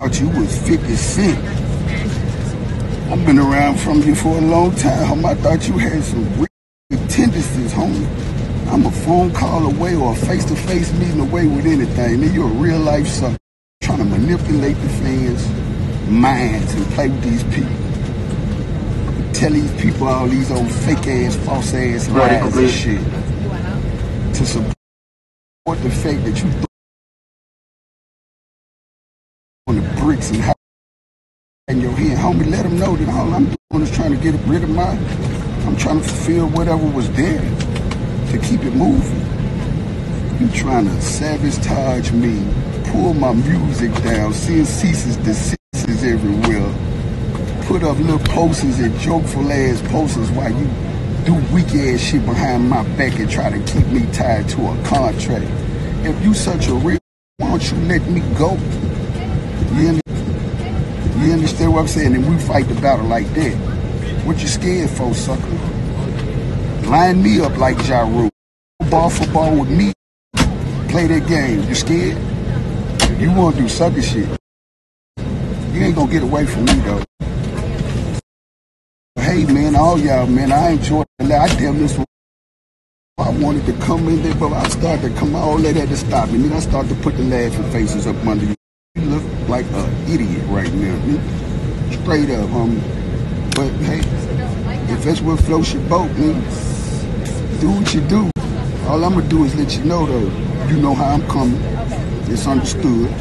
thought you was 50 Cent. I've been around from you for a long time, I thought you had some real tendencies, homie. I'm a phone call away or a face-to-face meeting away with anything. Man, you're a real life sucker. Trying to manipulate the fans' minds and play with these people. Tell these people all these old fake ass, false ass lies and shit. To support the fact that you bricks and in your hand. Homie, let them know that all I'm doing is trying to get rid of my, I'm trying to fulfill whatever was there to keep it moving. You trying to sabotage me, pull my music down, seeing ceases desist everywhere. Put up little posters and jokeful ass posters while you do weak ass shit behind my back and try to keep me tied to a contract. If you such a real, why don't you let me go? You, you understand what I'm saying? And we fight the battle like that. What you scared for, sucker? Line me up like Ja Rule. Ball for ball with me. Play that game. You scared? You want to do sucker shit. You ain't gonna get away from me though. Hey man, all y'all man, I enjoyed it. I damn this one. I wanted to come in there, but I started to come out, all that had to stop me. Then I started to put the laughing faces up under you. You look like an idiot right now. Straight up, homie. But hey, if that's what floats your boat, man, do what you do. All I'm gonna do is let you know though, you know how I'm coming. It's understood.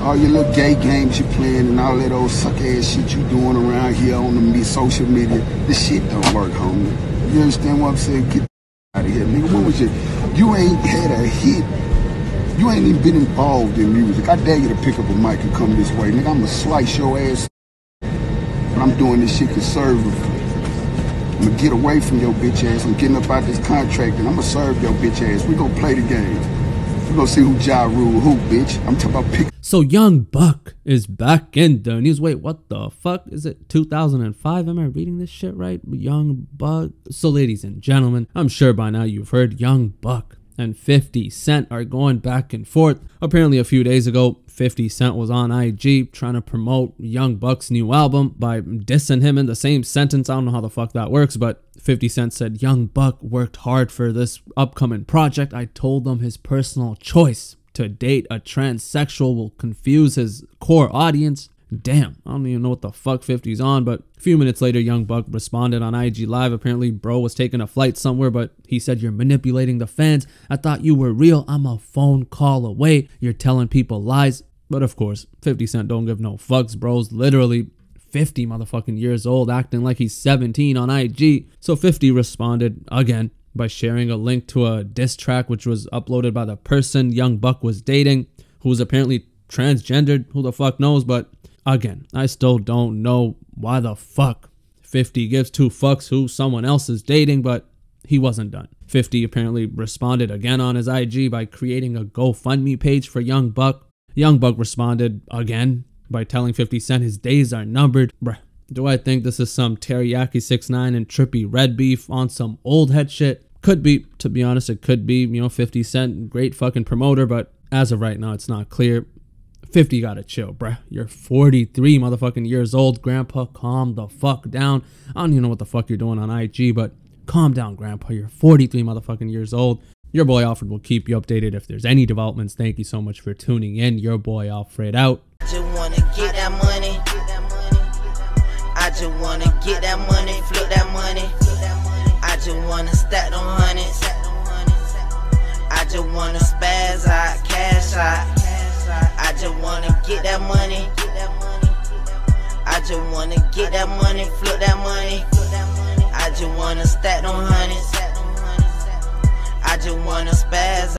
All your little gay games you playing and all that old suck ass shit you doing around here on the social media, this shit don't work, homie. You understand what I'm saying? Get out of here, nigga. What was it? You ain't had a hit. You ain't even been involved in music. I dare you to pick up a mic and come this way, nigga. I'ma slice your ass. But I'm doing this shit conservatively. I'm gonna get away from your bitch ass. I'm getting up out this contract and I'm gonna serve your bitch ass. We gonna play the game. We gonna see who Ja Rule who, bitch. I'm talking about pick. So Young Buck is back in the news. Wait, what the fuck? Is it 2005? Am I reading this shit right? Young Buck. So ladies and gentlemen, I'm sure by now you've heard Young Buck and 50 Cent are going back and forth. Apparently, a few days ago, 50 Cent was on IG trying to promote Young Buck's new album by dissing him in the same sentence. I don't know how the fuck that works, but 50 Cent said Young Buck worked hard for this upcoming project. I told them his personal choice to date a transsexual will confuse his core audience. Damn, I don't even know what the fuck 50's on, but a few minutes later, Young Buck responded on IG Live. Apparently, bro was taking a flight somewhere, but he said, You're manipulating the fans. I thought you were real. I'm a phone call away. You're telling people lies. But of course, 50 Cent don't give no fucks, bro's literally 50 motherfucking years old, acting like he's 17 on IG. So 50 responded again by sharing a link to a diss track which was uploaded by the person Young Buck was dating, who was apparently transgendered. Who the fuck knows? But Again, I still don't know why the fuck 50 gives two fucks who someone else is dating, but he wasn't done. 50 apparently responded again on his IG by creating a GoFundMe page for Young Buck. Young Buck responded again by telling 50 Cent his days are numbered. Bruh, do I think this is some Tekashi 6ix9ine and Trippie Redd beef on some old head shit? Could be, to be honest, it could be, you know, 50 Cent, great fucking promoter, but as of right now, it's not clear. 50 gotta chill, bruh. You're 43 motherfucking years old. Grandpa, calm the fuck down. I don't even know what the fuck you're doing on IG, but calm down, Grandpa. You're 43 motherfucking years old. Your boy Alfred will keep you updated if there's any developments. Thank you so much for tuning in. Your boy Alfred out. Just wanna get that money. I just wanna get that money, flip that money. I just wanna stack them. money. I just wanna get that money, flip that money. I just wanna stack them honey. I just wanna spaz.